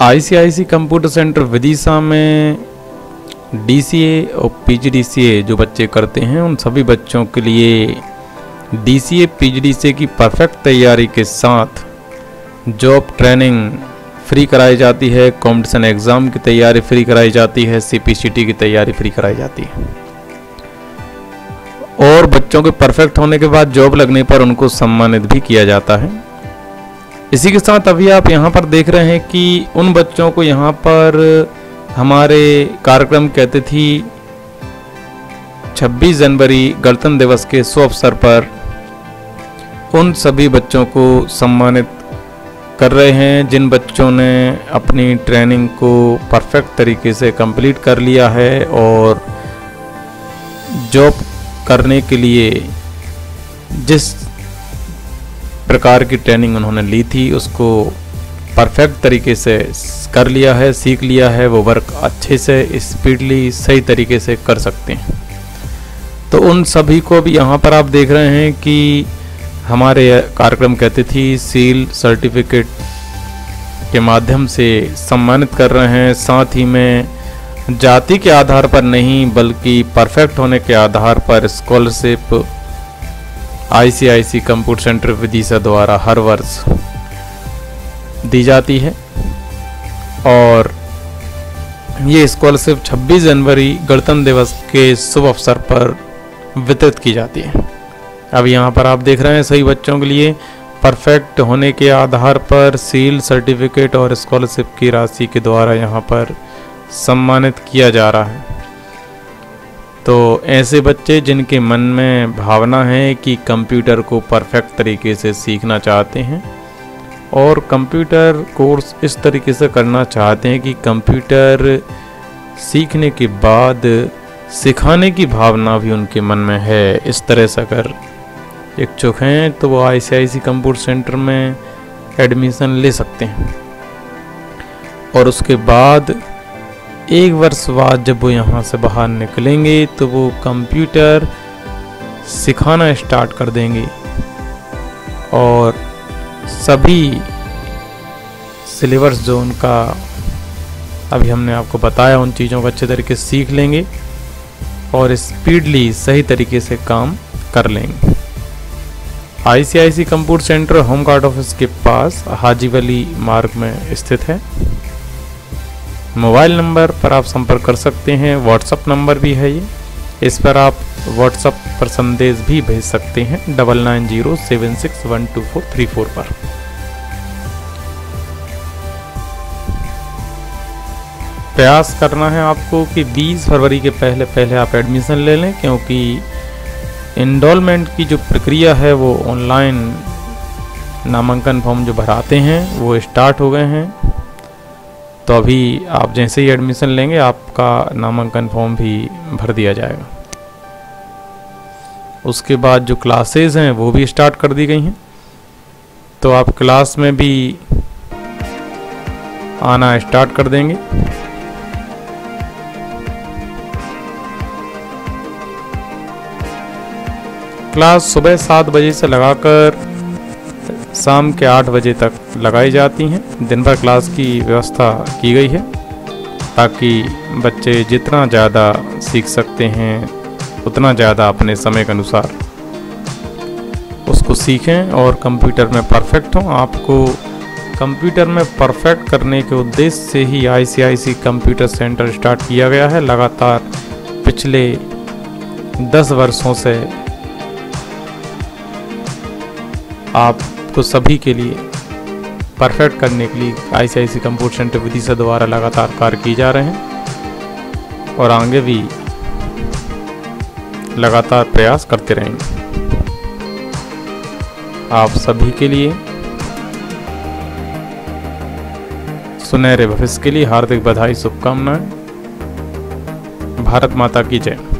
ICIC computer centre Vidisha में DCA और PGDCA जो बच्चे करते हैं, उन सभी बच्चों के लिए डीसीए, पीजीडीसीए की परफेक्ट तैयारी के साथ जॉब ट्रेनिंग फ्री कराई जाती है, कॉम्पिटिशन एग्ज़ाम की तैयारी फ्री कराई जाती है, सीपीसीटी की तैयारी फ्री कराई जाती है। और बच्चों के परफेक्ट होने के बाद जॉब लगने पर उनको सम्मानित भी किया जाता है। इसी के साथ अभी आप यहाँ पर देख रहे हैं कि उन बच्चों को यहाँ पर हमारे कार्यक्रम के अतिथि 26 जनवरी गणतंत्र दिवस के शुभ अवसर पर उन सभी बच्चों को सम्मानित कर रहे हैं, जिन बच्चों ने अपनी ट्रेनिंग को परफेक्ट तरीके से कंप्लीट कर लिया है और जॉब करने के लिए जिस प्रकार की ट्रेनिंग उन्होंने ली थी, उसको परफेक्ट तरीके से कर लिया है, सीख लिया है, वो वर्क अच्छे से, स्पीडली सही तरीके से कर सकते हैं। तो उन सभी को भी यहाँ पर आप देख रहे हैं कि हमारे कार्यक्रम कहते थी, सील सर्टिफिकेट के माध्यम से सम्मानित कर रहे हैं, साथ ही में जाति के आधार पर नहीं, बल्कि परफेक्ट होने के आधार पर scholarship ICIC computer centre Vidisha द्वारा हर वर्ष दी जाती है और ये स्कॉलरशिप 26 जनवरी गणतंत्र दिवस के शुभ अवसर पर वितरित की जाती है। अब यहाँ पर आप देख रहे हैं सही बच्चों के लिए परफेक्ट होने के आधार पर सील सर्टिफिकेट और स्कॉलरशिप की राशि के द्वारा यहाँ पर सम्मानित किया जा रहा है। तो ऐसे बच्चे जिनके मन में भावना है कि कंप्यूटर को परफेक्ट तरीके से सीखना चाहते हैं और कंप्यूटर कोर्स इस तरीके से करना चाहते हैं कि कंप्यूटर सीखने के बाद सिखाने की भावना भी उनके मन में है, इस तरह से अगर इच्छुक हैं तो वो आई सी कंप्यूटर सेंटर में एडमिशन ले सकते हैं। और उसके बाद एक वर्ष बाद जब वो यहाँ से बाहर निकलेंगे तो वो कंप्यूटर सिखाना स्टार्ट कर देंगे। और सभी सिलेबस जो उनका अभी हमने आपको बताया, उन चीज़ों को अच्छे तरीके से सीख लेंगे और स्पीडली सही तरीके से काम कर लेंगे। ICIC computer centre home guard office के पास हाजी वली मार्ग में स्थित है। मोबाइल नंबर पर आप संपर्क कर सकते हैं व्हाट्सअप नंबर भी है ये। इस पर आप व्हाट्सअप पर संदेश भी भेज सकते हैं double nine zero seven six one two four three four पर। प्रयास करना है आपको कि 20 फरवरी के पहले पहले आप एडमिशन ले लें, क्योंकि इनडोलमेंट की जो प्रक्रिया है, वो ऑनलाइन नामांकन फॉर्म जो भराते हैं, वो स्टार्ट हो गए हैं। तो अभी आप जैसे ही एडमिशन लेंगे, आपका नामांकन फॉर्म भी भर दिया जाएगा। उसके बाद जो क्लासेस हैं, वो भी स्टार्ट कर दी गई हैं। तो आप क्लास में भी आना स्टार्ट कर देंगे। क्लास सुबह सात बजे से लगाकर शाम के आठ बजे तक लगाई जाती हैं। दिन भर क्लास की व्यवस्था की गई है, ताकि बच्चे जितना ज़्यादा सीख सकते हैं, उतना ज़्यादा अपने समय के अनुसार उसको सीखें और कंप्यूटर में परफेक्ट हों। आपको कंप्यूटर में परफेक्ट करने के उद्देश्य से ही आईसीआईसी कंप्यूटर सेंटर स्टार्ट किया गया है। लगातार पिछले दस वर्षों से आपको सभी के लिए परफेक्ट करने के लिए आई सी आई सी सेंटर विधि से द्वारा लगातार कार्य किए जा रहे हैं और आगे भी लगातार प्रयास करते रहेंगे। आप सभी के लिए सुनहरे भविष्य के लिए हार्दिक बधाई, शुभकामनाएँ। भारत माता की जय।